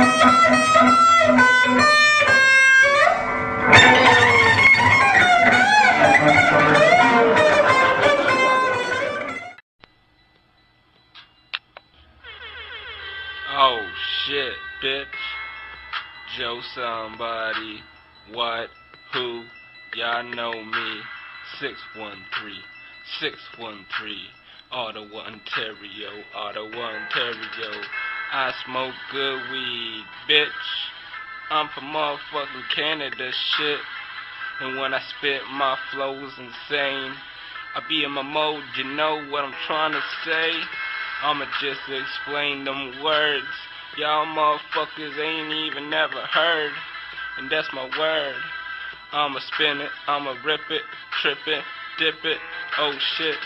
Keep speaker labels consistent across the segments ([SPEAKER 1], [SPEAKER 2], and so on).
[SPEAKER 1] Oh shit, bitch. Joe somebody. What? Who? Y'all know me. 613. 613. Ottawa, Ontario. Ottawa, Ontario. I smoke good weed, bitch. I'm from motherfucking Canada, shit. And when I spit, my flow's insane. I be in my mode, you know what I'm trying to say? I'ma just explain them words. Y'all motherfuckers ain't even never heard. And that's my word. I'ma spin it, I'ma rip it, trip it, dip it, oh shit.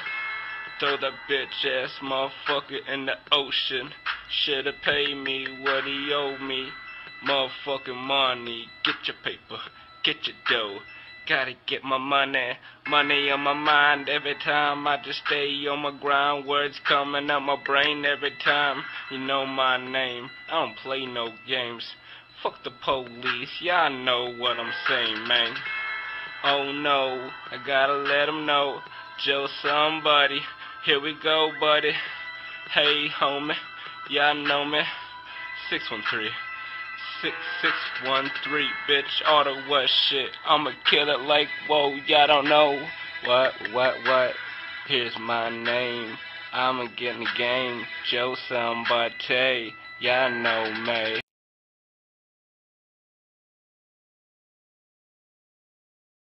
[SPEAKER 1] Throw that bitch ass motherfucker in the ocean. Shoulda paid me what he owed me. Motherfucking money, get your paper, get your dough. Gotta get my money, money on my mind every time. I just stay on my grind, words coming out my brain every time. You know my name, I don't play no games. Fuck the police, y'all know what I'm saying, man. Oh no, I gotta let 'em know. Joe somebody, here we go, buddy. Hey, homie, y'all know me. 613. Six six one three, bitch. All the what shit. I'ma kill it like whoa. Y'all don't know what what what. Here's my name. I'ma get in the game. Joe somebody. Y'all know me.